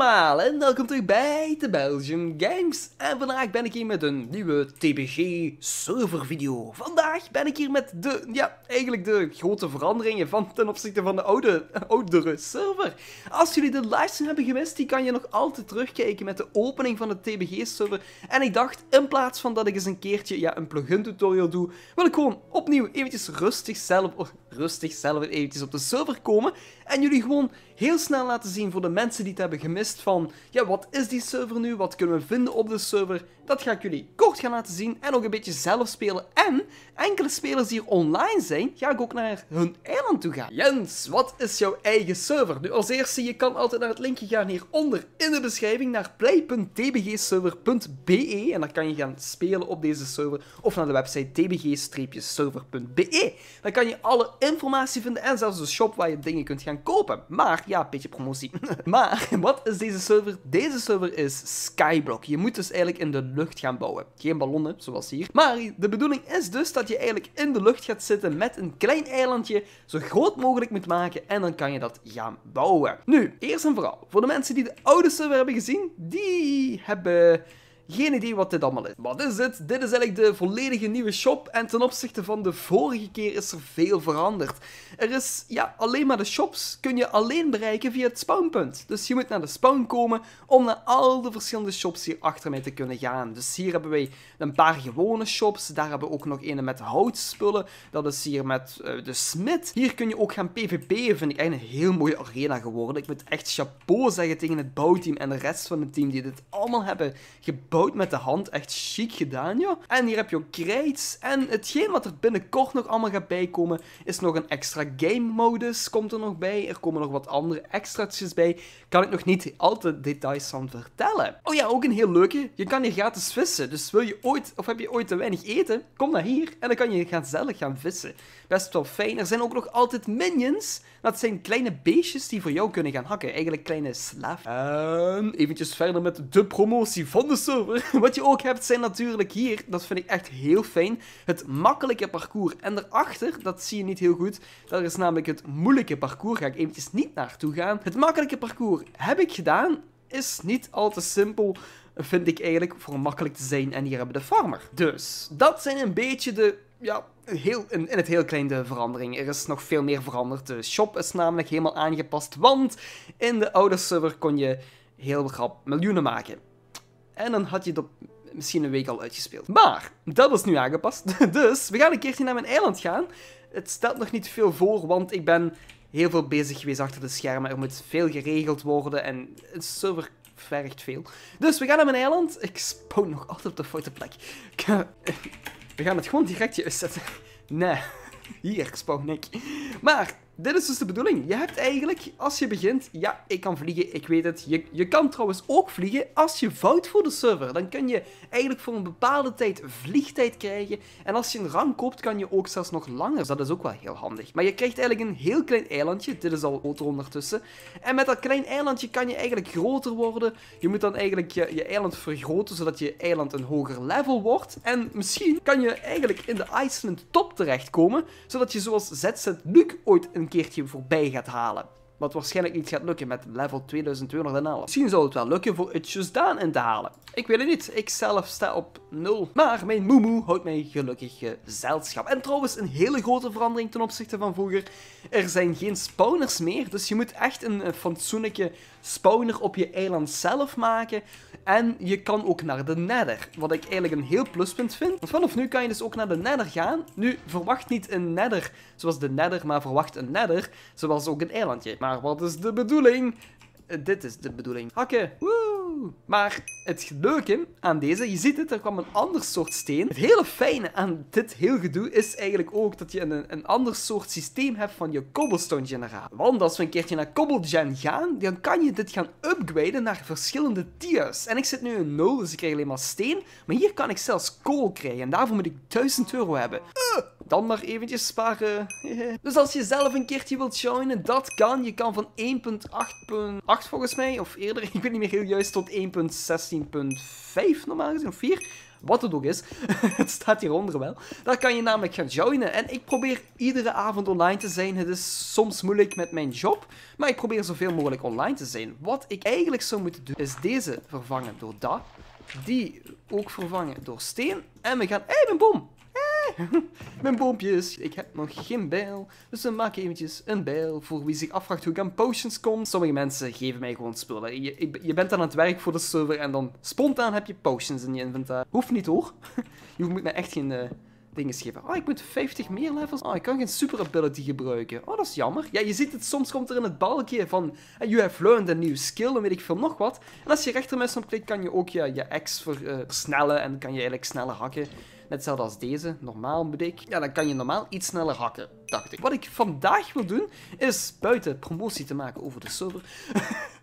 allemaal en welkom terug bij de Belgian Games. En vandaag ben ik hier met een nieuwe TBG server video. Vandaag ben ik hier met de, ja, eigenlijk de grote veranderingen van ten opzichte van de oude, oudere server. Als jullie de livestream hebben gemist, die kan je nog altijd terugkijken met de opening van de TBG server. En ik dacht, in plaats van dat ik eens een keertje, ja, een plugin tutorial doe, wil ik gewoon opnieuw eventjes rustig zelf, rustig zelf eventjes op de server komen. En jullie gewoon heel snel laten zien voor de mensen die het hebben gemist van, ja, wat is die server nu? Wat kunnen we vinden op de server? Dat ga ik jullie kort gaan laten zien en ook een beetje zelf spelen. En enkele spelers die hier online zijn, ga ik ook naar hun eiland toe gaan. Jens, wat is jouw eigen server? Nu, als eerste, je kan altijd naar het linkje gaan hieronder in de beschrijving naar play.tbgserver.be en dan kan je gaan spelen op deze server of naar de website tbg-server.be. Dan kan je alle informatie vinden en zelfs de shop waar je dingen kunt gaan kopen. Maar, ja, een beetje promotie. maar, wat is deze server? Deze server is Skyblock. Je moet dus eigenlijk in de lucht gaan bouwen. Geen ballonnen, zoals hier. Maar de bedoeling is dus dat je eigenlijk in de lucht gaat zitten met een klein eilandje, zo groot mogelijk moet maken en dan kan je dat gaan bouwen. Nu, eerst en vooral, voor de mensen die de oude server hebben gezien, die hebben geen idee wat dit allemaal is. Wat is dit? Dit is eigenlijk de volledige nieuwe shop en ten opzichte van de vorige keer is er veel veranderd. Er is, ja, alleen maar de shops kun je alleen bereiken via het spawnpunt. Dus je moet naar de spawn komen om naar al de verschillende shops hier achter mij te kunnen gaan. Dus hier hebben wij een paar gewone shops, daar hebben we ook nog een met houtspullen. Dat is hier met uh, de smid. Hier kun je ook gaan pvp'en, vind ik eigenlijk een heel mooie arena geworden. Ik moet echt chapeau zeggen tegen het bouwteam en de rest van het team die dit allemaal hebben gebouwd met de hand. Echt chic gedaan, joh. En hier heb je ook crates. En hetgeen wat er binnenkort nog allemaal gaat bijkomen, is nog een extra game modus. Komt er nog bij. Er komen nog wat andere extraatjes bij. Kan ik nog niet al te details van vertellen. Oh ja, ook een heel leuke. Je kan hier gratis vissen. Dus wil je ooit, of heb je ooit te weinig eten, kom naar hier. En dan kan je gaan zelf gaan vissen. Best wel fijn. Er zijn ook nog altijd minions. Dat zijn kleine beestjes die voor jou kunnen gaan hakken. Eigenlijk kleine slaven. En eventjes verder met de promotie van de server. Wat je ook hebt zijn natuurlijk hier, dat vind ik echt heel fijn, het makkelijke parcours. En daarachter, dat zie je niet heel goed, dat is namelijk het moeilijke parcours. Ga ik eventjes niet naartoe gaan. Het makkelijke parcours heb ik gedaan, is niet al te simpel vind ik eigenlijk voor makkelijk te zijn. En hier hebben we de farmer. Dus, dat zijn een beetje de, ja, heel, in, in het heel kleine veranderingen. Er is nog veel meer veranderd. De shop is namelijk helemaal aangepast, want in de oude server kon je heel grap miljoenen maken. En dan had je op misschien een week al uitgespeeld. Maar, dat is nu aangepast. Dus, we gaan een keertje naar mijn eiland gaan. Het stelt nog niet veel voor, want ik ben heel veel bezig geweest achter de schermen. Er moet veel geregeld worden en het server vergt veel. Dus, we gaan naar mijn eiland. Ik spawn nog altijd op de foute plek. We gaan het gewoon direct juist zetten. Nee, hier spawn ik. Maar, dit is dus de bedoeling. Je hebt eigenlijk, als je begint, ja, ik kan vliegen, ik weet het. Je, je kan trouwens ook vliegen als je vouwt voor de server. Dan kun je eigenlijk voor een bepaalde tijd vliegtijd krijgen. En als je een rang koopt, kan je ook zelfs nog langer. Dat is ook wel heel handig. Maar je krijgt eigenlijk een heel klein eilandje. Dit is al groter ondertussen. En met dat klein eilandje kan je eigenlijk groter worden. Je moet dan eigenlijk je, je eiland vergroten, zodat je eiland een hoger level wordt. En misschien kan je eigenlijk in de Iceland top terechtkomen, zodat je zoals ZZ Luke ooit een een keertje voorbij gaat halen. Wat waarschijnlijk niet gaat lukken met level 2211. Misschien zou het wel lukken voor Just Daan in te halen. Ik weet het niet. Ik zelf sta op 0. Maar mijn moemoe houdt mij gelukkig gezelschap. En trouwens, een hele grote verandering ten opzichte van vroeger. Er zijn geen spawners meer. Dus je moet echt een fatsoenlijke spawner op je eiland zelf maken. En je kan ook naar de nether. Wat ik eigenlijk een heel pluspunt vind. Want vanaf nu kan je dus ook naar de nether gaan. Nu, verwacht niet een nether zoals de nether, maar verwacht een nether zoals ook een eilandje. Maar wat is de bedoeling? Dit is de bedoeling. Hakken. Woe! Maar het leuke aan deze, je ziet het, er kwam een ander soort steen. Het hele fijne aan dit heel gedoe is eigenlijk ook dat je een, een ander soort systeem hebt van je cobblestone generator. Want als we een keertje naar cobblegen gaan, dan kan je dit gaan upgraden naar verschillende tiers. En ik zit nu in 0, dus ik krijg alleen maar steen. Maar hier kan ik zelfs kool krijgen en daarvoor moet ik 1000 euro hebben. Uh, dan maar eventjes sparen. dus als je zelf een keertje wilt joinen, dat kan. Je kan van 1.8.8 volgens mij, of eerder, ik weet niet meer heel juist, tot 1.16.5 normaal gezien, of 4. wat het ook is. het staat hieronder wel. Daar kan je namelijk gaan joinen. En ik probeer iedere avond online te zijn. Het is soms moeilijk met mijn job, maar ik probeer zoveel mogelijk online te zijn. Wat ik eigenlijk zou moeten doen, is deze vervangen door dat. Die ook vervangen door steen. En we gaan... Hé, hey, boom! Mijn boompjes. Ik heb nog geen bijl. Dus we maken eventjes een bijl voor wie zich afvraagt hoe ik aan potions kom. Sommige mensen geven mij gewoon spullen. Je, je bent aan het werk voor de server en dan spontaan heb je potions in je inventar. Hoeft niet hoor. Je moet me echt geen... Uh, dingen geven. Oh, ik moet 50 meer levels. Oh, ik kan geen super ability gebruiken. Oh, dat is jammer. Ja, je ziet het, soms komt er in het balkje van uh, you have learned a new skill, dan weet ik veel nog wat. En als je rechtermuis op klikt, kan je ook je, je X ver, uh, versnellen en kan je eigenlijk sneller hakken. Net hetzelfde als deze. Normaal moet ik. Ja, dan kan je normaal iets sneller hakken, dacht ik. Wat ik vandaag wil doen, is buiten promotie te maken over de server.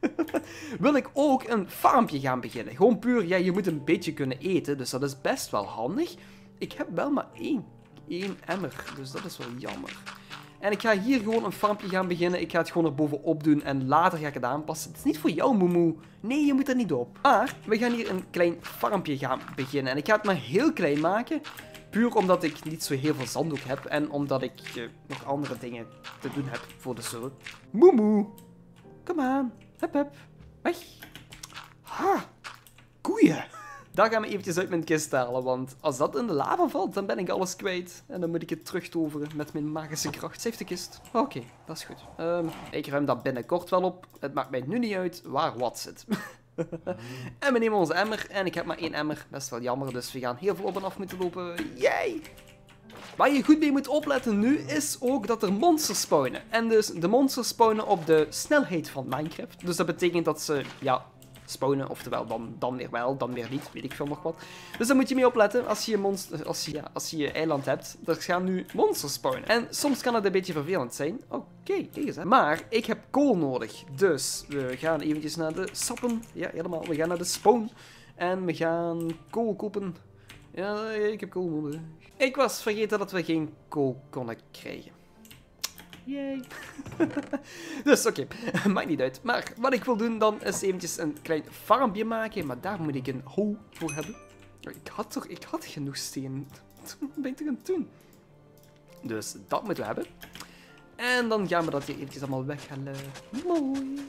wil ik ook een farmpje gaan beginnen. Gewoon puur, ja, je moet een beetje kunnen eten. Dus dat is best wel handig. Ik heb wel maar één, één emmer. Dus dat is wel jammer. En ik ga hier gewoon een farmpje gaan beginnen. Ik ga het gewoon er bovenop doen en later ga ik het aanpassen. Het is niet voor jou, Moemoe. Nee, je moet er niet op. Maar we gaan hier een klein farmpje gaan beginnen. En ik ga het maar heel klein maken. Puur omdat ik niet zo heel veel zanddoek heb. En omdat ik uh, nog andere dingen te doen heb voor de server. Moemoe. Kom aan. Hup, hup. Weg. Ha. Koeien. Dat gaan we eventjes uit mijn kist halen, want als dat in de lava valt, dan ben ik alles kwijt. En dan moet ik het terugtoveren met mijn magische kracht. Heeft de kist. Oké, dat is goed. Um, ik ruim dat binnenkort wel op. Het maakt mij nu niet uit waar wat zit. en we nemen onze emmer. En ik heb maar één emmer. Best wel jammer, dus we gaan heel veel op en af moeten lopen. Yay! Waar je goed mee moet opletten nu, is ook dat er monsters spawnen. En dus de monsters spawnen op de snelheid van Minecraft. Dus dat betekent dat ze, ja, spawnen. Oftewel, dan, dan weer wel, dan weer niet. Weet ik veel nog wat. Dus daar moet je mee opletten als je, monster, als je, ja, als je eiland hebt. Er gaan nu monsters spawnen. En soms kan het een beetje vervelend zijn. Oké, okay, kijk eens. Hè. Maar ik heb kool nodig. Dus we gaan eventjes naar de sappen. Ja, helemaal. We gaan naar de spawn. En we gaan kool kopen. Ja, ik heb kool nodig. Ik was vergeten dat we geen kool konden krijgen. Yay. dus oké, maakt niet uit. Maar wat ik wil doen dan is eventjes een klein farmpje maken. Maar daar moet ik een hoe voor hebben. Ik had toch ik had genoeg steen. Wat ben ik toch aan het doen? Dus dat moeten we hebben. En dan gaan we dat hier eventjes allemaal weghalen. Mooi.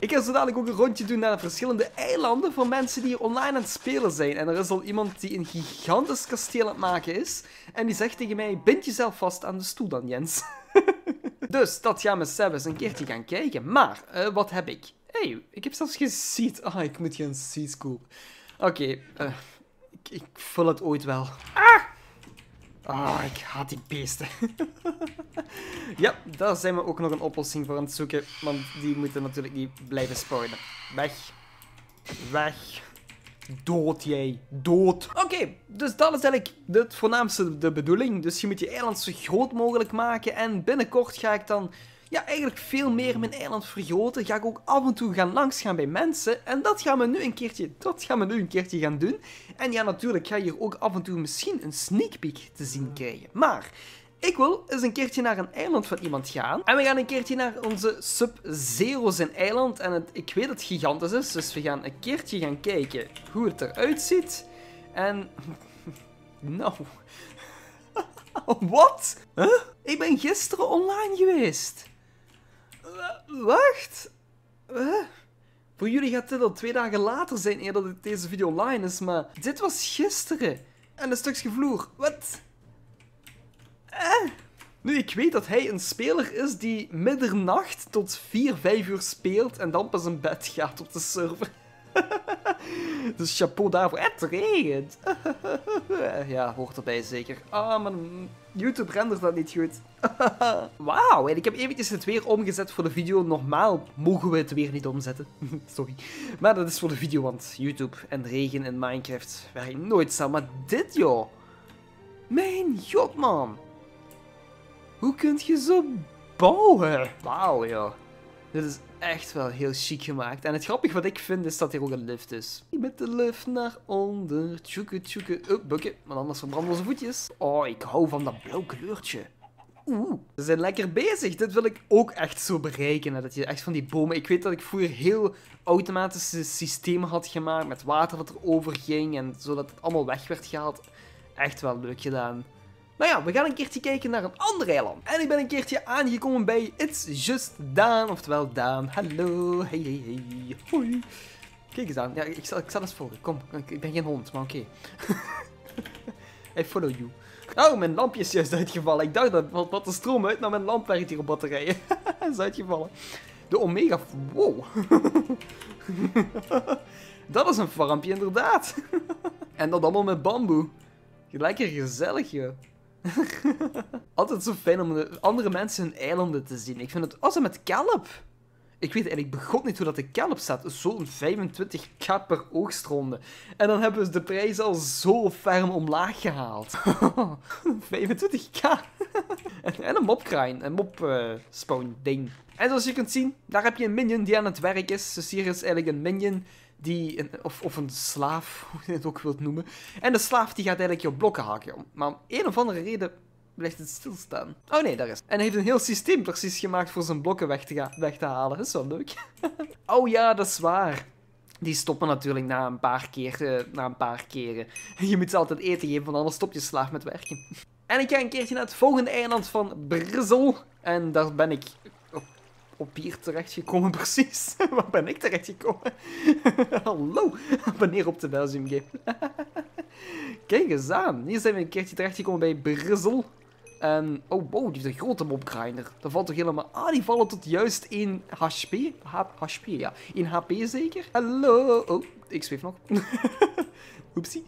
Ik ga zo dadelijk ook een rondje doen naar verschillende eilanden voor mensen die online aan het spelen zijn. En er is al iemand die een gigantisch kasteel aan het maken is. En die zegt tegen mij, bind jezelf vast aan de stoel dan, Jens. Dus dat gaan we zelfs een keertje gaan kijken. Maar, uh, wat heb ik? hey, ik heb zelfs geen. Ah, ik moet geen seeds kopen. Oké, eh, ik, vul het ooit wel. Ah! Ah, ik haat die beesten. ja, daar zijn we ook nog een oplossing voor aan het zoeken. Want die moeten natuurlijk niet blijven spawnen. Weg. Weg. Dood jij. Dood. Oké, dus dat is eigenlijk het voornaamste de bedoeling. Dus je moet je eiland zo groot mogelijk maken. En binnenkort ga ik dan ja, eigenlijk veel meer mijn eiland vergroten. Ga ik ook af en toe gaan langsgaan bij mensen. En dat gaan we nu een keertje, dat gaan we nu een keertje gaan doen. En ja, natuurlijk ga je hier ook af en toe misschien een sneak peek te zien krijgen. Maar ik wil eens een keertje naar een eiland van iemand gaan. En we gaan een keertje naar onze Sub-Zero zijn eiland. En het, ik weet dat het gigantisch is, dus we gaan een keertje gaan kijken hoe het eruit ziet. En... Nou... Wat? Huh? Ik ben gisteren online geweest. Wacht. Uh, voor jullie gaat dit al twee dagen later zijn eerder dat deze video online is, maar dit was gisteren. En een stukje vloer. Wat? Eh. Nu, ik weet dat hij een speler is die middernacht tot 4, 5 uur speelt en dan pas in bed gaat op de server. dus chapeau daarvoor. Het regent. ja, hoort erbij zeker. Ah, maar YouTube rendert dat niet goed. Wauw, en ik heb eventjes het weer omgezet voor de video. Normaal mogen we het weer niet omzetten. Sorry. Maar dat is voor de video, want YouTube en regen in Minecraft werken nooit samen. Maar dit, joh. Mijn god, man. Hoe kun je zo bouwen? Wauw, joh. Dit is echt wel heel chic gemaakt. En het grappige wat ik vind is dat hier ook een lift is. Met de lift naar onder. Tjoeke, tjoeke. Oh, bukken. Maar anders verbranden onze voetjes. Oh, ik hou van dat blauw kleurtje. Oeh, ze zijn lekker bezig. Dit wil ik ook echt zo bereiken. Dat je echt van die bomen... Ik weet dat ik vroeger heel automatische systemen had gemaakt met water dat er over ging en zodat het allemaal weg werd gehaald. Echt wel leuk gedaan. Nou ja, we gaan een keertje kijken naar een ander eiland. En ik ben een keertje aangekomen bij It's Just Daan, oftewel Daan. Hallo, hey, hey, hey, hoi. Kijk eens aan. Ja, ik zal, ik zal eens volgen. Kom, ik ben geen hond, maar oké. I follow you. Oh, mijn lampje is juist uitgevallen. Ik dacht dat wat de stroom uit, maar mijn lamp werkt hier op batterijen. is uitgevallen. De Omega... Wow. dat is een farmpje, inderdaad. en dat allemaal met bamboe. Lekker gezellig, joh. Altijd zo fijn om andere mensen hun eilanden te zien. Ik vind het... Als met kelp. Ik weet eigenlijk begot niet hoe dat de kelp staat. Zo'n 25k per oogstronde. En dan hebben ze de prijs al zo ferm omlaag gehaald. 25k. en een mobkrain. Een mob uh, spawn ding. En zoals je kunt zien, daar heb je een minion die aan het werk is. Dus hier is eigenlijk een minion die, of, of een slaaf, hoe je het ook wilt noemen. En de slaaf die gaat eigenlijk je blokken haken. Maar om een of andere reden blijft het stilstaan. Oh nee, daar is En hij heeft een heel systeem precies gemaakt voor zijn blokken weg te, weg te halen. Dat is wel leuk. oh ja, dat is waar. Die stoppen natuurlijk na een paar keer, uh, na een paar keren. Je moet ze altijd eten geven, want anders stop je slaaf met werken. En ik ga een keertje naar het volgende eiland van Brussel. En daar ben ik op hier terechtgekomen precies. Waar ben ik terechtgekomen? Hallo, wanneer op de Belgium Game. Kijk eens aan. Hier zijn we een keertje terechtgekomen bij Brussel. En, oh wow, die is een grote mobgrinder. Dat valt toch helemaal... Ah, die vallen tot juist 1 HP. HP, ja. 1 HP zeker. Hallo. Oh, ik zweef nog. Oepsie.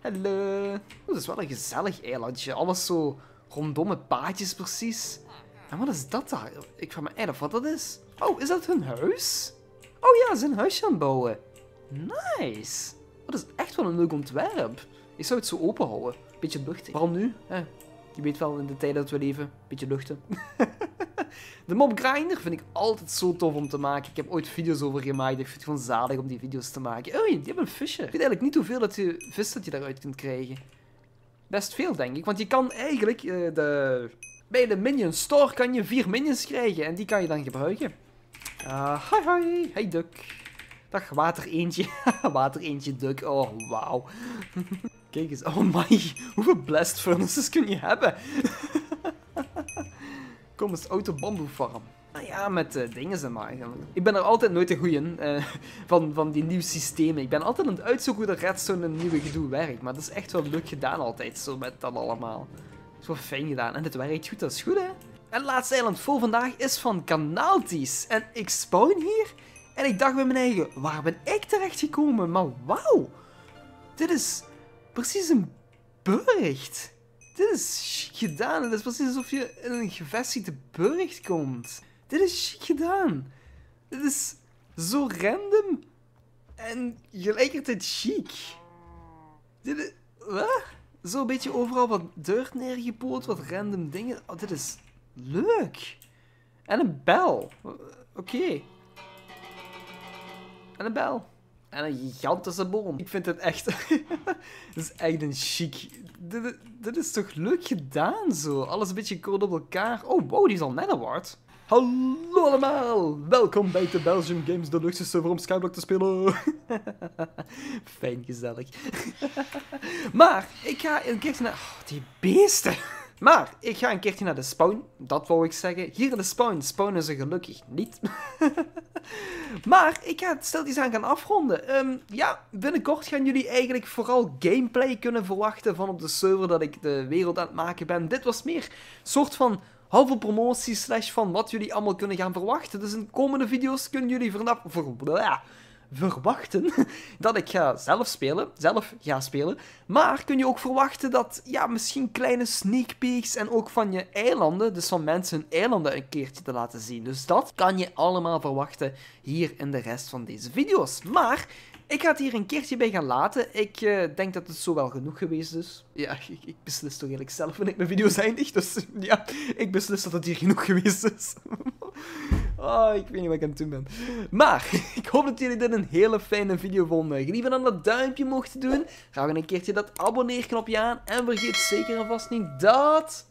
Hallo. Oh, dat is wel een gezellig eilandje. Alles zo rondomme paadjes precies. En wat is dat daar? Ik vraag me af wat dat is. Oh, is dat hun huis? Oh ja, ze zijn huisje aan het bouwen. Nice. Dat is echt wel een leuk ontwerp. Ik zou het zo open houden. Beetje luchtig. Waarom nu? Eh, je weet wel, in de tijd dat we leven, beetje luchten. de mob grinder vind ik altijd zo tof om te maken. Ik heb ooit video's over gemaakt. Ik vind het gewoon zalig om die video's te maken. Oh, die hebben een visje. Ik weet eigenlijk niet hoeveel dat je vis dat je daaruit kunt krijgen. Best veel, denk ik. Want je kan eigenlijk uh, de bij de Minion Store kan je vier minions krijgen en die kan je dan gebruiken. Uh, hoi hoi, hey Duck. Dag water eentje. water eentje Duck, oh wauw. Kijk eens, oh my, hoeveel blast furnaces kun je hebben? Kom eens, auto bamboe farm. Nou ja, met uh, dingen en maar. Ik ben er altijd nooit een goeie uh, van, van die nieuwe systemen. Ik ben altijd aan het uitzoeken hoe de redstone een nieuwe gedoe werkt. Maar dat is echt wel leuk gedaan altijd, zo met dat allemaal wel fijn gedaan. En dit werkt goed, dat is goed hè. En het laatste eiland voor vandaag is van Kanaalties. En ik spawn hier en ik dacht bij mijn eigen, waar ben ik terecht gekomen? Maar wauw, dit is precies een burcht. Dit is gedaan. Het is precies alsof je in een gevestigde burcht komt. Dit is chic gedaan. Dit is zo random en gelijkertijd chic. Dit is... Wat? Zo'n beetje overal wat dirt neergepoot, wat random dingen. Oh, dit is leuk. En een bel. Oké. En een bel. En een gigantische boom. Ik vind het echt... dit is echt een chic... Dit, dit, is toch leuk gedaan zo? Alles een beetje kort op elkaar. Oh, wow, die is al net. Hallo allemaal! Welkom bij de Belgium Games, de luxe server om Skyblock te spelen. Fijn, gezellig. maar, ik ga een keertje naar... Oh, die beesten! Maar, ik ga een keertje naar de spawn. Dat wou ik zeggen. Hier in de spawn. Spawnen ze gelukkig niet. maar, ik ga het steltjes aan gaan afronden. Um, ja, binnenkort gaan jullie eigenlijk vooral gameplay kunnen verwachten van op de server dat ik de wereld aan het maken ben. Dit was meer soort van halve promotie slash van wat jullie allemaal kunnen gaan verwachten. Dus in de komende video's kunnen jullie. Ver, verwachten dat ik ga zelf spelen, zelf ga spelen. Maar kun je ook verwachten dat, ja, misschien kleine sneak peeks en ook van je eilanden, dus van mensen hun eilanden een keertje te laten zien. Dus dat kan je allemaal verwachten hier in de rest van deze video's. Maar ik ga het hier een keertje bij gaan laten. Ik uh, denk dat het zo wel genoeg geweest is. Ja, ik, ik, beslis toch eigenlijk zelf wanneer ik mijn video's eindig. Dus ja, ik beslis dat het hier genoeg geweest is. oh, ik weet niet wat ik aan het doen ben. Maar, ik hoop dat jullie dit een hele fijne video vonden. Gelieve dan dat duimpje mochten doen. Ga een keertje dat abonneerknopje aan. En vergeet zeker en vast niet dat...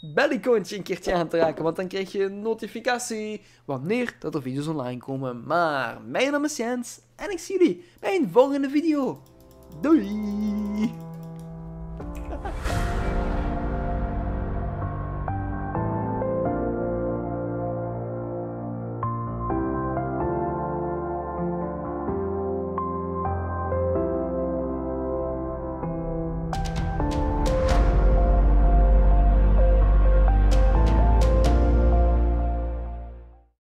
bellicoontje een keertje aan te raken, want dan krijg je een notificatie wanneer dat er video's online komen. Maar mijn naam is Jens en ik zie jullie bij een volgende video. Doei!